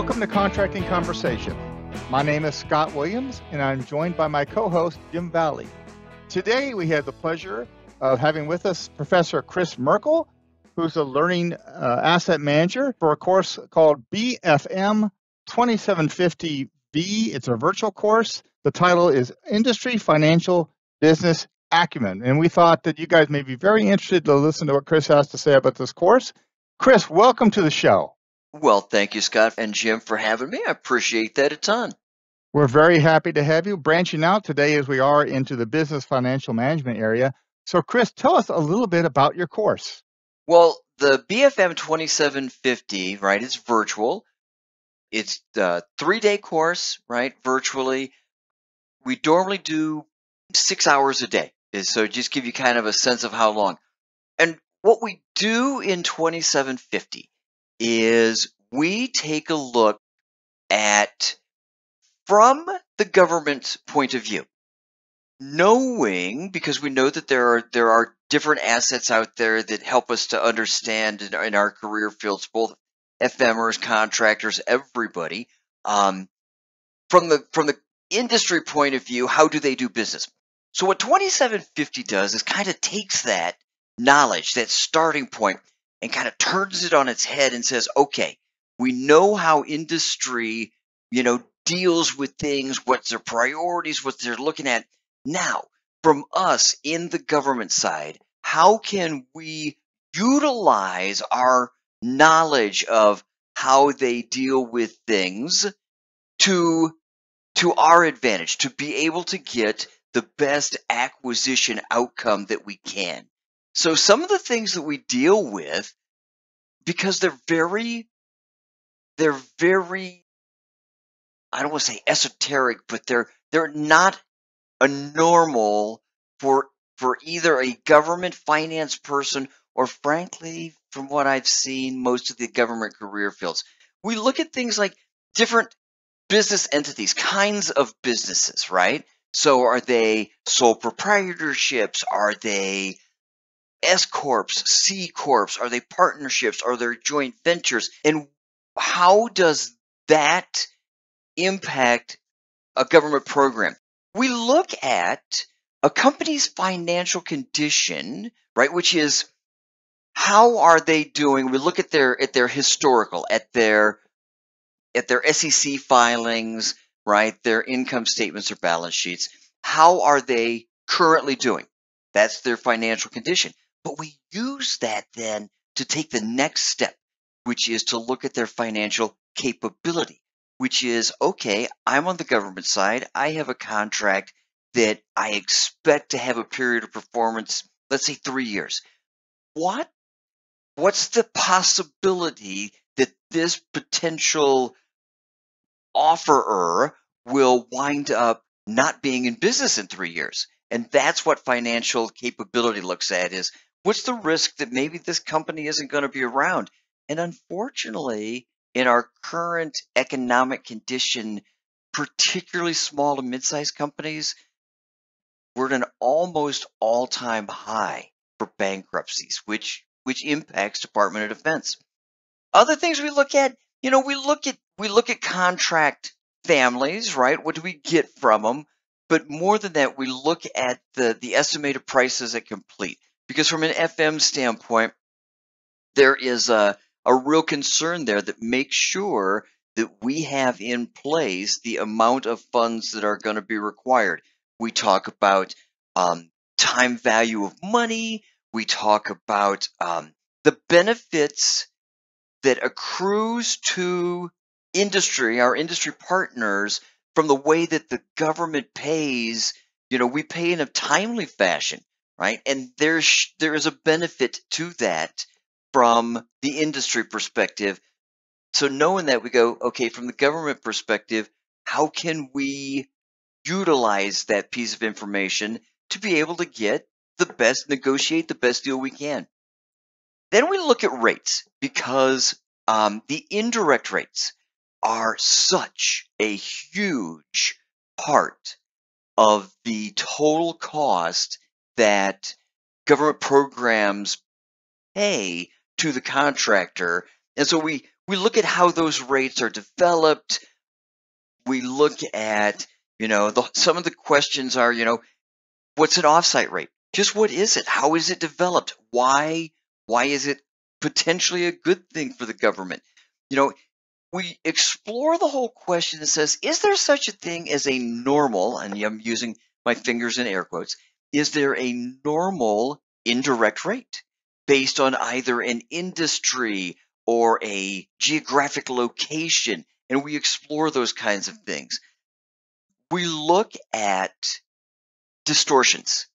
Welcome to Contracting Conversation. My name is Scott Williams, and I'm joined by my co host, Jim Valley. Today, we have the pleasure of having with us Professor Chris Merkel, who's a learning uh, asset manager for a course called BFM 2750V. It's a virtual course. The title is Industry Financial Business Acumen. And we thought that you guys may be very interested to listen to what Chris has to say about this course. Chris, welcome to the show. Well, thank you, Scott and Jim, for having me. I appreciate that a ton. We're very happy to have you. Branching out today as we are into the business financial management area. So, Chris, tell us a little bit about your course. Well, the BFM 2750, right, it's virtual. It's a three day course, right, virtually. We normally do six hours a day. So, just give you kind of a sense of how long. And what we do in 2750 is we take a look at from the government's point of view knowing because we know that there are there are different assets out there that help us to understand in, in our career fields both fmers contractors everybody um, from the from the industry point of view how do they do business? So what 2750 does is kind of takes that knowledge that starting point and kind of turns it on its head and says, okay, we know how industry, you know, deals with things, what's their priorities, what they're looking at. Now, from us in the government side, how can we utilize our knowledge of how they deal with things to to our advantage to be able to get the best acquisition outcome that we can so some of the things that we deal with, because they're very, they're very, I don't want to say esoteric, but they're they're not a normal for for either a government finance person or frankly, from what I've seen, most of the government career fields. We look at things like different business entities, kinds of businesses, right? So are they sole proprietorships? Are they S corps, C corps? Are they partnerships? Are there joint ventures? And how does that impact a government program? We look at a company's financial condition, right, which is how are they doing? We look at their at their historical, at their at their SEC filings, right, their income statements or balance sheets. How are they currently doing? That's their financial condition. But we use that then to take the next step, which is to look at their financial capability, which is okay, I'm on the government side. I have a contract that I expect to have a period of performance, let's say three years. What what's the possibility that this potential offerer will wind up not being in business in three years? And that's what financial capability looks at is what's the risk that maybe this company isn't going to be around? And unfortunately, in our current economic condition, particularly small to mid-sized companies, we're at an almost all-time high for bankruptcies, which which impacts Department of Defense. Other things we look at, you know, we look at we look at contract families, right? What do we get from them? But more than that, we look at the the estimated prices at complete. Because from an FM standpoint, there is a, a real concern there that makes sure that we have in place the amount of funds that are going to be required. We talk about um, time value of money. We talk about um, the benefits that accrues to industry, our industry partners, from the way that the government pays. You know, we pay in a timely fashion right? And there's there is a benefit to that from the industry perspective. So knowing that we go, okay, from the government perspective, how can we utilize that piece of information to be able to get the best, negotiate the best deal we can? Then we look at rates because um, the indirect rates are such a huge part of the total cost that government programs pay to the contractor. And so we, we look at how those rates are developed. We look at, you know, the, some of the questions are, you know, what's an offsite rate? Just what is it? How is it developed? Why why is it potentially a good thing for the government? You know, we explore the whole question that says, is there such a thing as a normal, and I'm using my fingers in air quotes, is there a normal indirect rate based on either an industry or a geographic location? And we explore those kinds of things. We look at distortions.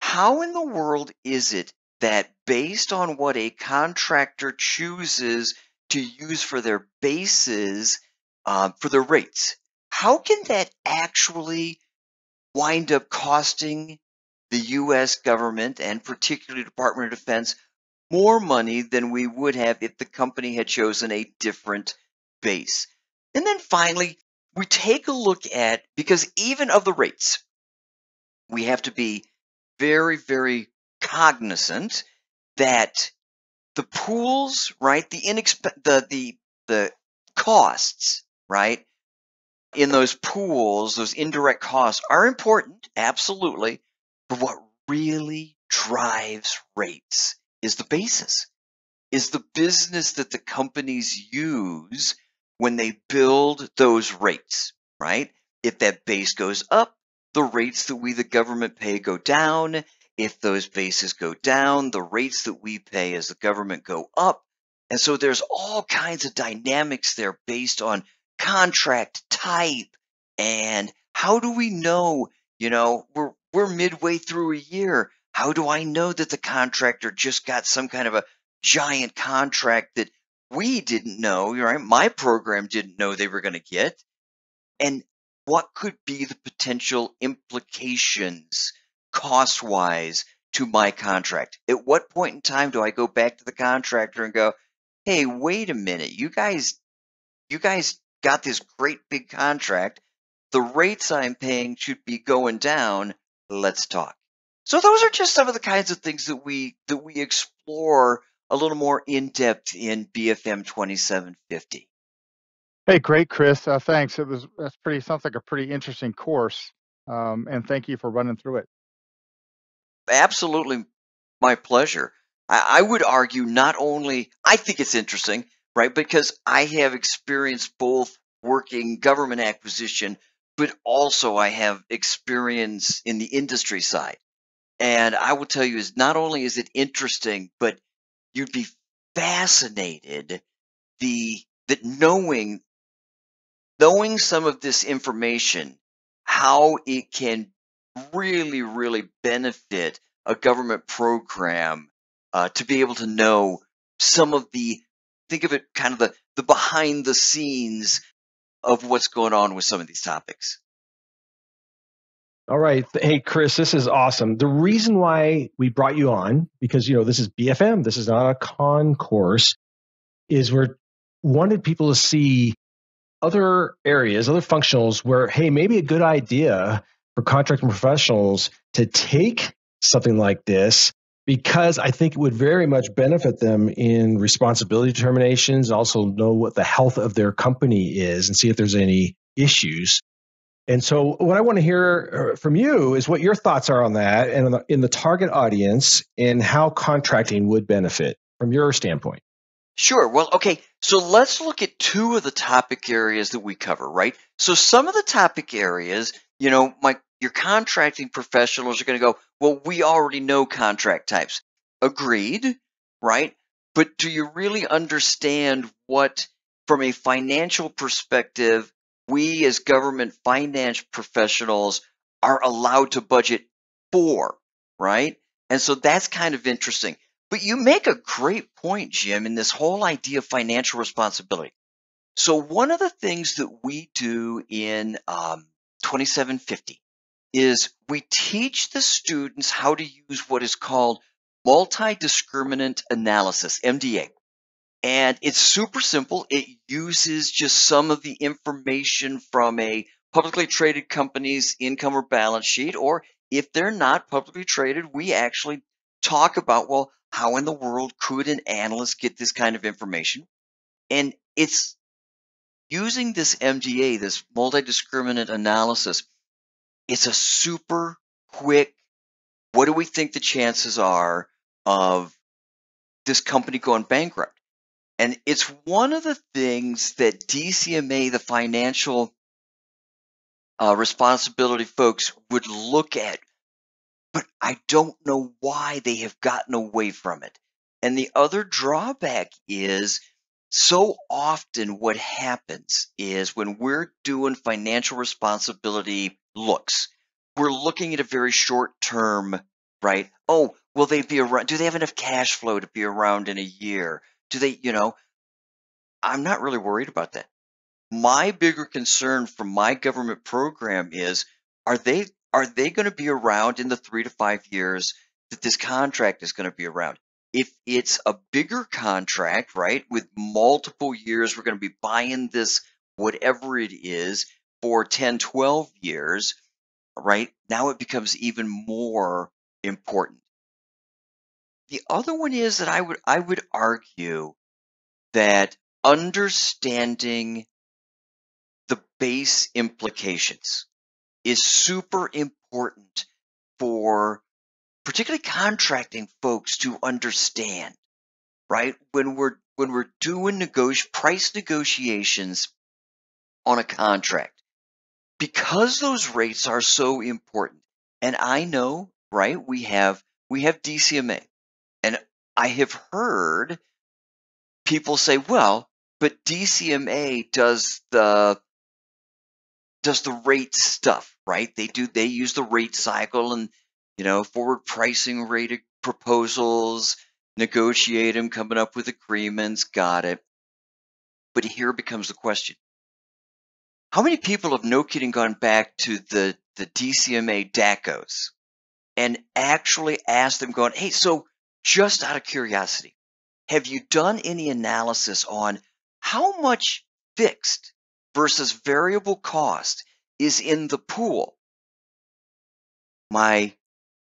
How in the world is it that based on what a contractor chooses to use for their bases uh, for their rates, how can that actually wind up costing the U.S. government and particularly Department of Defense more money than we would have if the company had chosen a different base? And then finally, we take a look at because even of the rates, we have to be very, very cognizant that the pools, right, the inexp- the the the costs, right, in those pools, those indirect costs are important, absolutely. But what really drives rates is the basis, is the business that the companies use when they build those rates, right? If that base goes up, the rates that we, the government, pay go down. If those bases go down, the rates that we pay as the government go up. And so there's all kinds of dynamics there based on contract type and how do we know, you know, we're we're midway through a year. How do I know that the contractor just got some kind of a giant contract that we didn't know, right? My program didn't know they were going to get. And what could be the potential implications cost wise to my contract? At what point in time do I go back to the contractor and go, "Hey, wait a minute. You guys you guys got this great big contract. The rates I'm paying should be going down. Let's talk." So those are just some of the kinds of things that we that we explore a little more in depth in BFM 2750. Hey, great, Chris. Uh, thanks. It was that's pretty sounds like a pretty interesting course, um, and thank you for running through it. Absolutely, my pleasure. I, I would argue not only I think it's interesting, right, because I have experienced both working government acquisition, but also I have experience in the industry side. And I will tell you is not only is it interesting, but you'd be fascinated the that knowing knowing some of this information, how it can really, really benefit a government program uh, to be able to know some of the, think of it kind of the, the behind the scenes of what's going on with some of these topics. All right. Hey, Chris, this is awesome. The reason why we brought you on, because, you know, this is BFM, this is not a concourse, is we're wanted people to see other areas, other functionals where, hey, maybe a good idea for contracting professionals to take something like this because I think it would very much benefit them in responsibility determinations, also know what the health of their company is and see if there's any issues. And so, what I want to hear uh, from you is what your thoughts are on that and in the, in the target audience and how contracting would benefit from your standpoint. Sure. Well, okay. So let's look at two of the topic areas that we cover, right? So some of the topic areas, you know, my your contracting professionals are going to go, well, we already know contract types. Agreed, right? But do you really understand what, from a financial perspective, we as government finance professionals are allowed to budget for, right? And so that's kind of interesting. But you make a great point, Jim, in this whole idea of financial responsibility. So one of the things that we do in um, 2750 is we teach the students how to use what is called multi-discriminant analysis, MDA. And it's super simple. It uses just some of the information from a publicly traded company's income or balance sheet, or if they're not publicly traded, we actually talk about, well, how in the world could an analyst get this kind of information? And it's using this MDA, this multi-discriminant analysis. It's a super quick. What do we think the chances are of this company going bankrupt? And it's one of the things that DCMA, the financial uh, responsibility folks, would look at, but I don't know why they have gotten away from it. And the other drawback is so often what happens is when we're doing financial responsibility looks, we're looking at a very short term, right? Oh, will they be around? Do they have enough cash flow to be around in a year? Do they, you know, I'm not really worried about that. My bigger concern from my government program is are they are they going to be around in the 3 to 5 years that this contract is going to be around? If it's a bigger contract, right, with multiple years, we're going to be buying this whatever it is for 10, 12 years, right? Now it becomes even more important. The other one is that I would I would argue that understanding the base implications is super important for particularly contracting folks to understand, right? When we're when we're doing negoti- price negotiations on a contract, because those rates are so important. And I know, right? We have we have DCMA, and I have heard people say, well, but DCMA does the does the rate stuff, right? They do they use the rate cycle and you know forward pricing rate proposals, negotiate them, coming up with agreements, got it. But here becomes the question. How many people have no kidding gone back to the, the DCMA DACOs and actually asked them going, hey, so just out of curiosity, have you done any analysis on how much fixed versus variable cost is in the pool? My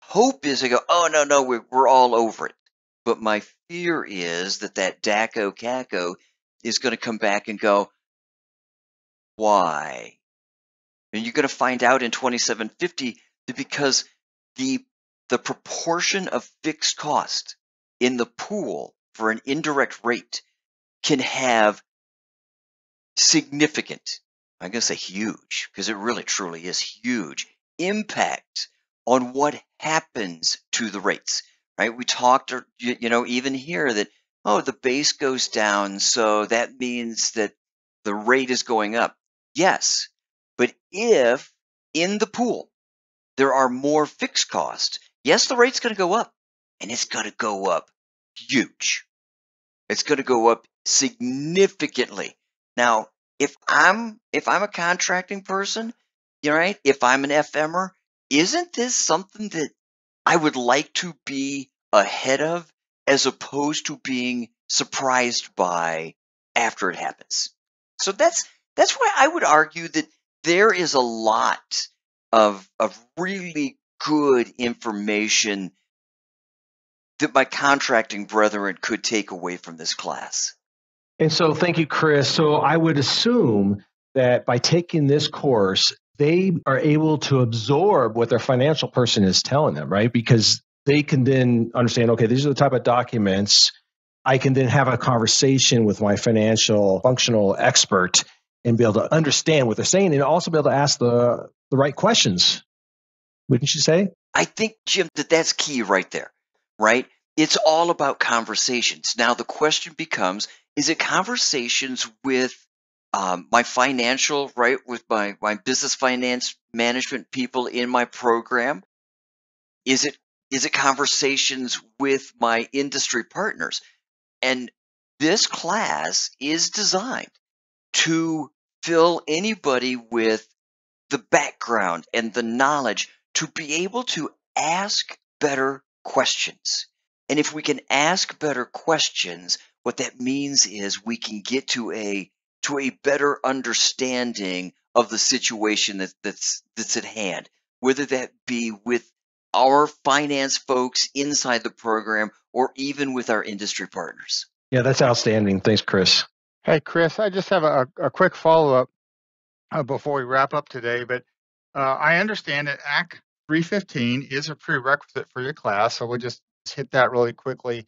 hope is to go, oh, no, no, we're, we're all over it. But my fear is that that DACO CACO is going to come back and go, why? And you're going to find out in 2750 that because the the proportion of fixed cost in the pool for an indirect rate can have significant, I'm going to say huge, because it really truly is huge, impact on what happens to the rates, right? We talked, you know, even here that, oh, the base goes down, so that means that the rate is going up. Yes, but if in the pool there are more fixed costs, yes, the rate's going to go up, and it's going to go up huge. It's going to go up significantly. Now, if I'm if I'm a contracting person, you know, right? If I'm an FMer, isn't this something that I would like to be ahead of as opposed to being surprised by after it happens? So that's that's why I would argue that there is a lot of of really good information that my contracting brethren could take away from this class. And so, thank you, Chris. So, I would assume that by taking this course, they are able to absorb what their financial person is telling them, right? Because they can then understand okay, these are the type of documents. I can then have a conversation with my financial functional expert and be able to understand what they're saying and also be able to ask the, the right questions. Wouldn't you say? I think, Jim, that that's key right there right? It's all about conversations. Now, the question becomes is it conversations with um, my financial, right, with my, my business finance management people in my program? Is it is it conversations with my industry partners? And this class is designed to fill anybody with the background and the knowledge to be able to ask better questions. And if we can ask better questions, what that means is we can get to a to a better understanding of the situation that, that's that's at hand, whether that be with our finance folks inside the program or even with our industry partners. Yeah, that's outstanding. Thanks, Chris. Hey, Chris, I just have a, a quick follow up uh, before we wrap up today. But uh, I understand that ACQ 315 is a prerequisite for your class. So we'll just hit that really quickly.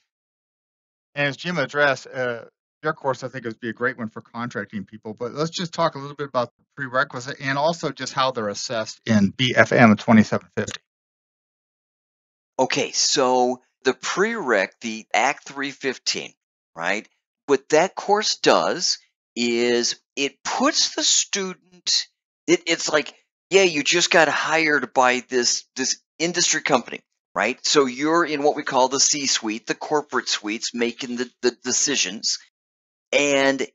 And as Jim addressed, uh, your course I think would be a great one for contracting people. But let's just talk a little bit about the prerequisite and also just how they're assessed in BFM 2750. Okay, so the prereq, the ACQ 315, right? What that course does is it puts the student, it, it's like, yeah, you just got hired by this, this industry company, right? So you're in what we call the C suite, the corporate suites, making the, the decisions. And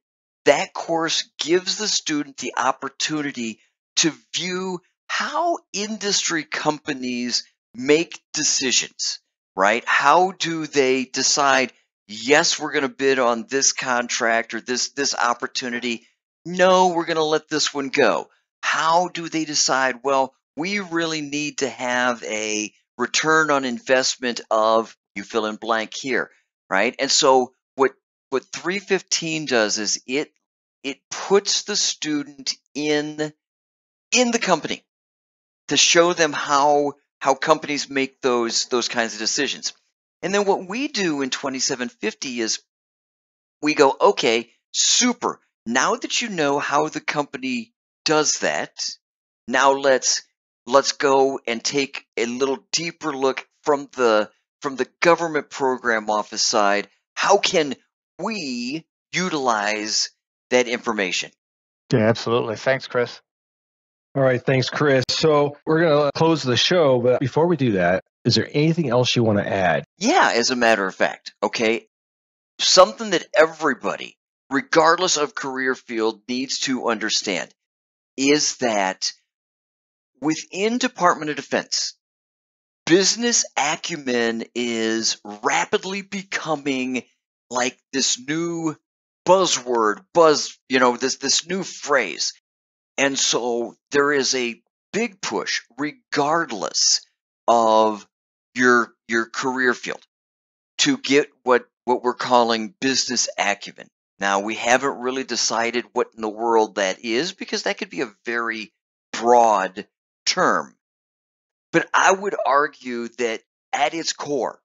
that course gives the student the opportunity to view how industry companies make decisions, right? How do they decide, yes, we're going to bid on this contract or this, this opportunity. No, we're going to let this one go. How do they decide, well, we really need to have a return on investment of you fill in blank here, right? And so what what 315 does is it it puts the student in in the company to show them how how companies make those those kinds of decisions. And then what we do in 2750 is we go, okay, super. Now that you know how the company does that, now let's let's go and take a little deeper look from the from the government program office side. How can we utilize that information? Yeah, absolutely. Thanks, Chris. All right, thanks, Chris. So we're going to close the show, but before we do that, is there anything else you want to add? Yeah, as a matter of fact, okay. Something that everybody, regardless of career field, needs to understand is that within Department of Defense, business acumen is rapidly becoming like this new buzzword, buzz, you know, this this new phrase. And so there is a big push, regardless of your your career field, to get what what we're calling business acumen. Now we haven't really decided what in the world that is because that could be a very broad term. But I would argue that at its core,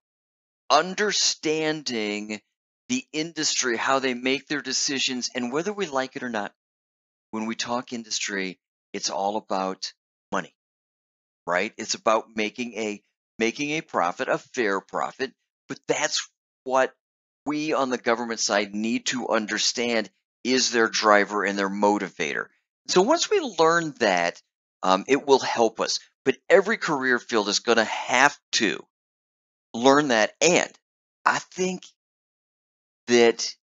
understanding the industry, how they make their decisions, and whether we like it or not, when we talk industry, it's all about money, right? It's about making a making a profit, a fair profit, but that's what we on the government side need to understand is their driver and their motivator. So once we learn that, um, it will help us. But every career field is going to have to learn that. And I think that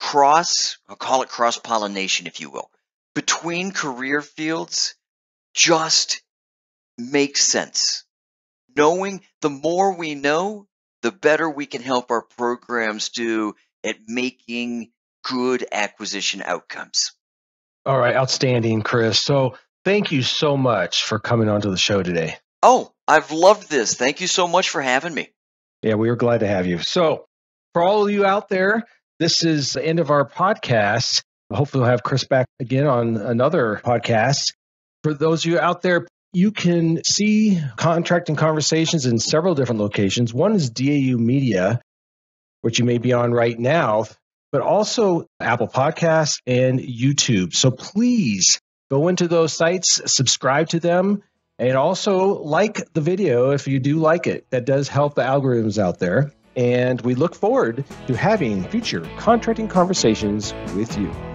cross, I'll call it cross pollination, if you will, between career fields just makes sense. Knowing the more we know, the better we can help our programs do at making good acquisition outcomes. All right, outstanding, Chris. So thank you so much for coming onto the show today. Oh, I've loved this. Thank you so much for having me. Yeah, we are glad to have you. So, for all of you out there, this is the end of our podcast. Hopefully, we'll have Chris back again on another podcast. For those of you out there, you can see contracting conversations in several different locations. One is DAU Media, which you may be on right now, but also Apple Podcasts and YouTube. So please go into those sites, subscribe to them, and also like the video if you do like it. That does help the algorithms out there. And we look forward to having future contracting conversations with you.